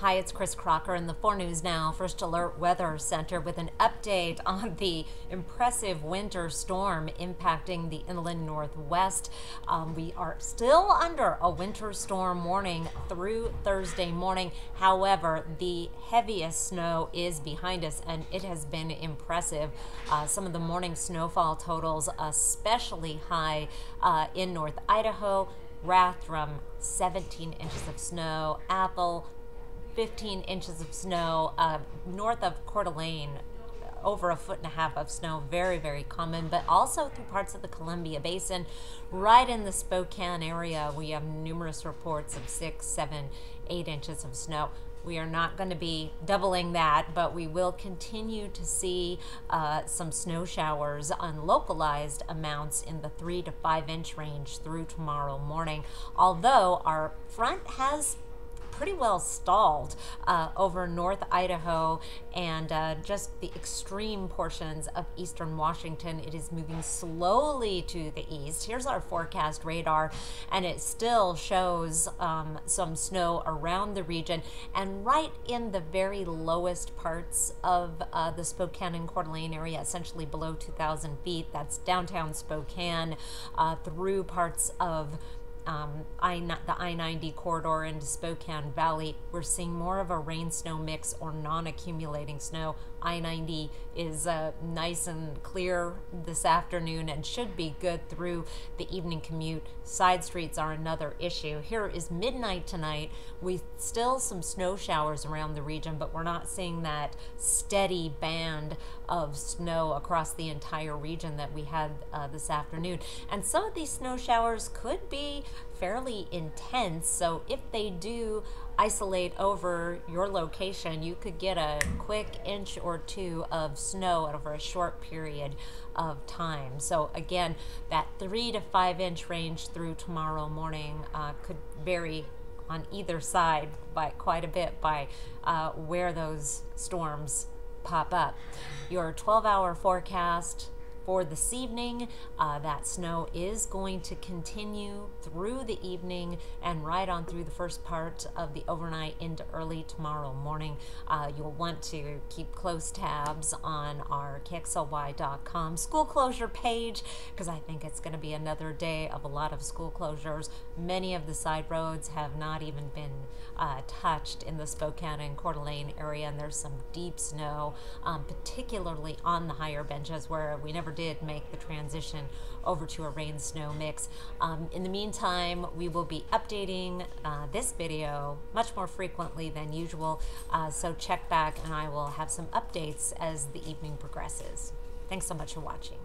Hi, it's Kris Crocker in the 4 News Now First Alert Weather Center with an update on the impressive winter storm impacting the inland northwest. Um, we are still under a winter storm warning through Thursday morning. However, the heaviest snow is behind us and it has been impressive. Uh, some of the morning snowfall totals, especially high uh, in North Idaho. Rathdrum, 17 inches of snow. Athol, 15 inches of snow uh, north of Coeur d'Alene over a foot and a half of snow, very, very common, but also through parts of the Columbia Basin. Right in the Spokane area, we have numerous reports of six, seven, eight inches of snow. We are not going to be doubling that, but we will continue to see uh, some snow showers on localized amounts in the three to five inch range through tomorrow morning. Although our front has pretty well stalled uh, over North Idaho and uh, just the extreme portions of eastern Washington. It is moving slowly to the east. Here's our forecast radar, and it still shows um, some snow around the region and right in the very lowest parts of uh, the Spokane and Coeur d'Alene area, essentially below 2,000 feet. That's downtown Spokane uh, through parts of um, I the I-90 corridor into Spokane Valley, we're seeing more of a rain-snow mix or non-accumulating snow. I-90 is uh, nice and clear this afternoon and should be good through the evening commute. Side streets are another issue. Here is midnight tonight. We still some snow showers around the region, but we're not seeing that steady band of snow across the entire region that we had uh, this afternoon. And some of these snow showers could be fairly intense. So if they do isolate over your location, you could get a quick inch or two of snow over a short period of time. So again, that three to five inch range through tomorrow morning uh, could vary on either side by quite a bit by uh, where those storms pop up. Your 12 hour forecast for this evening. Uh, that snow is going to continue through the evening and right on through the first part of the overnight into early tomorrow morning. Uh, you'll want to keep close tabs on our KXLY.com school closure page because I think it's going to be another day of a lot of school closures. Many of the side roads have not even been uh, touched in the Spokane and Coeur d'Alene area, and there's some deep snow, um, particularly on the higher benches where we never did make the transition over to a rain snow mix. Um, in the meantime, we will be updating uh, this video much more frequently than usual, uh, so check back and I will have some updates as the evening progresses. Thanks so much for watching.